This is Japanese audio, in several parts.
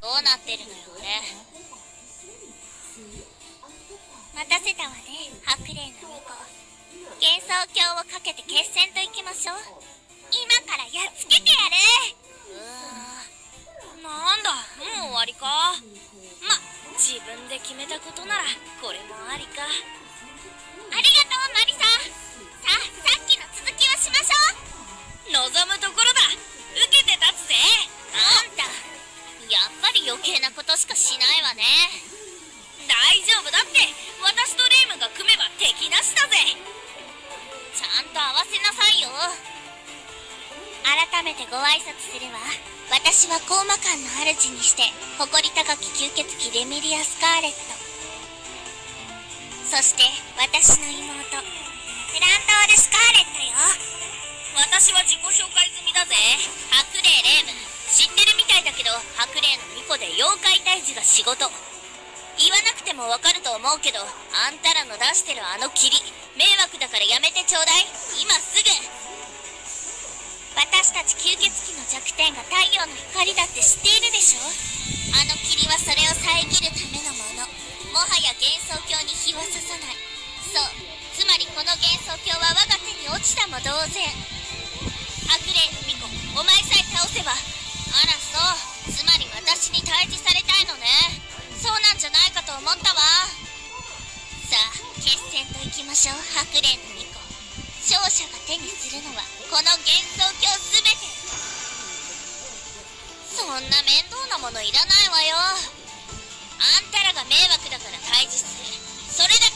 どうなってるのよね。待たせたわね白麗の巫女。幻想郷をかけて決戦といきましょう。今からやっつけてやる。うーん。なんだもう終わりか。ま自分で決めたことならこれもありか。ことしかしないわね。大丈夫だって。私とレイムが組めば敵なしだぜ。ちゃんと合わせなさいよ。改めてご挨拶するわ。私はコーマ館の主にして誇り高き吸血鬼レミリア・スカーレット。そして私の妹フランドール・スカーレットよ。私は自己紹介済みだぜ。白霊レーム知ってるみたいだけど白霊の巫女で妖怪退治が仕事。言わなくてもわかると思うけどあんたらの出してるあの霧迷惑だからやめてちょうだい。今すぐ。私たち吸血鬼の弱点が太陽の光だって知っているでしょ？あの霧はそれを遮るためのもの。もはや幻想郷に日は差さない。そう。つまりこの幻想郷は我が手に落ちたも同然。悪霊の巫女お前さえ倒せばといきましょう白蓮の巫女勝者が手にするのはこの幻想郷全て。そんな面倒なものいらないわよ。あんたらが迷惑だから退治する。それだけ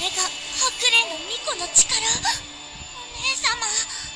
れが白蓮の巫女の力？お姉様。